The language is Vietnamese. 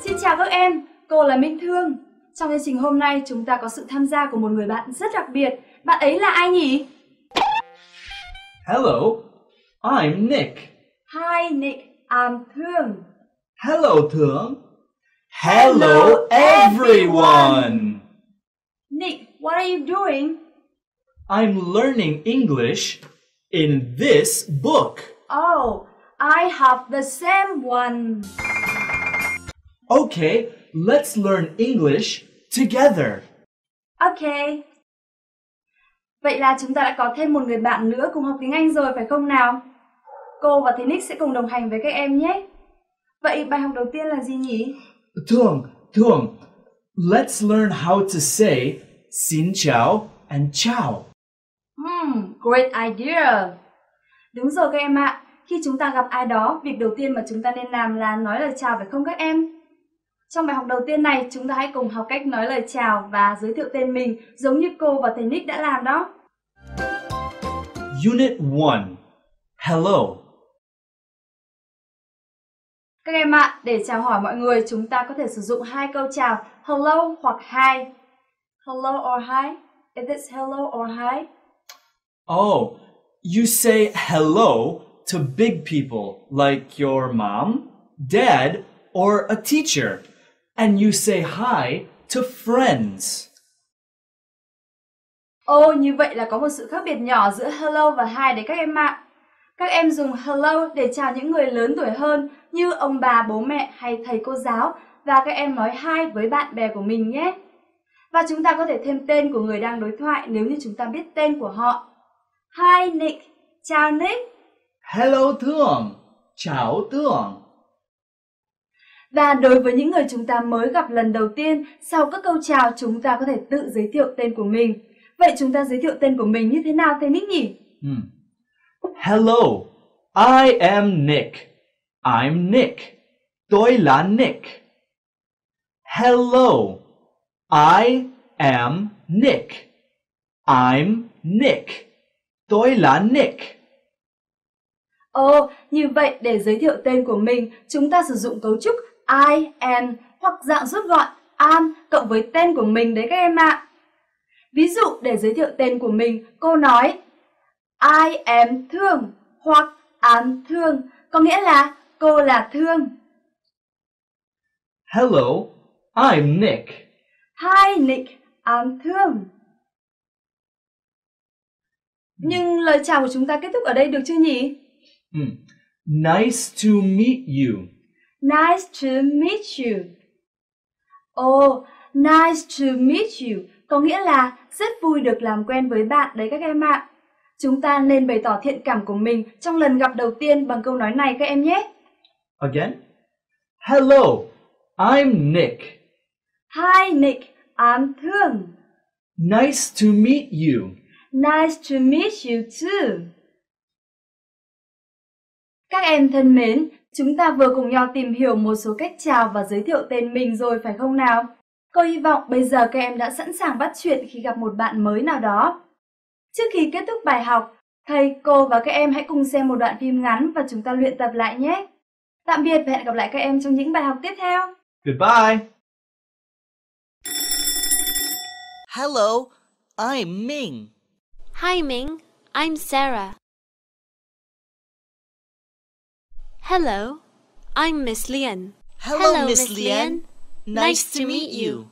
Xin chào các em, cô là Minh Thương. Trong chương trình hôm nay chúng ta có sự tham gia của một người bạn rất đặc biệt. Bạn ấy là ai nhỉ? Hello, I'm Nick. Hi Nick, I'm Thương. Hello, Thương. Hello, everyone. Nick, what are you doing? I'm learning English in this book. Oh, I have the same one. Okay, let's learn English together. Okay. Vậy là chúng ta đã có thêm một người bạn nữa cùng học tiếng Anh rồi phải không nào? Cô và thầy Nick sẽ cùng đồng hành với các em nhé. Vậy bài học đầu tiên là gì nhỉ? Thương, Thương, let's learn how to say xin chào and ciao. Hmm, great idea. Đúng rồi các em ạ. Khi chúng ta gặp ai đó, việc đầu tiên mà chúng ta nên làm là nói lời chào phải không các em? Trong bài học đầu tiên này, chúng ta hãy cùng học cách nói lời chào và giới thiệu tên mình giống như cô và thầy Nick đã làm đó. Unit 1. Hello. Các em ạ, để chào hỏi mọi người, chúng ta có thể sử dụng hai câu chào hello hoặc hi. Hello or hi? Is it hello or hi? Oh, you say hello to big people like your mom, dad, or a teacher. And you say hi to friends. Ồ, như vậy là có một sự khác biệt nhỏ giữa hello và hi đấy các em ạ. Các em dùng hello để chào những người lớn tuổi hơn như ông bà, bố mẹ hay thầy cô giáo và các em nói hi với bạn bè của mình nhé. Và chúng ta có thể thêm tên của người đang đối thoại nếu như chúng ta biết tên của họ. Hi Nick, chào Nick. Hello Thương. Chào Thương. Và đối với những người chúng ta mới gặp lần đầu tiên, sau các câu chào chúng ta có thể tự giới thiệu tên của mình. Vậy chúng ta giới thiệu tên của mình như thế nào thầy Nick nhỉ? Hmm. Hello, I am Nick. I'm Nick. Tôi là Nick. Hello, I am Nick. I'm Nick. Tôi là Nick. Ồ, như vậy để giới thiệu tên của mình, chúng ta sử dụng cấu trúc I am hoặc dạng rút gọn am cộng với tên của mình đấy các em ạ. Ví dụ để giới thiệu tên của mình, cô nói I am Thương hoặc I'm Thương, có nghĩa là cô là Thương. Hello, I'm Nick. Hi Nick, I'm Thương. Nhưng lời chào của chúng ta kết thúc ở đây được chưa nhỉ? Hmm. Nice to meet you. Nice to meet you. Oh, nice to meet you có nghĩa là rất vui được làm quen với bạn đấy các em ạ. Chúng ta nên bày tỏ thiện cảm của mình trong lần gặp đầu tiên bằng câu nói này các em nhé. Again. Hello, I'm Nick. Hi Nick, I'm Thương. Nice to meet you. Nice to meet you too. Các em thân mến, chúng ta vừa cùng nhau tìm hiểu một số cách chào và giới thiệu tên mình rồi phải không nào? Cô hy vọng bây giờ các em đã sẵn sàng bắt chuyện khi gặp một bạn mới nào đó. Trước khi kết thúc bài học, thầy, cô và các em hãy cùng xem một đoạn phim ngắn và chúng ta luyện tập lại nhé. Tạm biệt và hẹn gặp lại các em trong những bài học tiếp theo. Goodbye. Hello, I'm Ming. Hi, Ming. I'm Sarah. Hello, I'm Miss Lian. Hello, Miss Lian. Nice to meet you.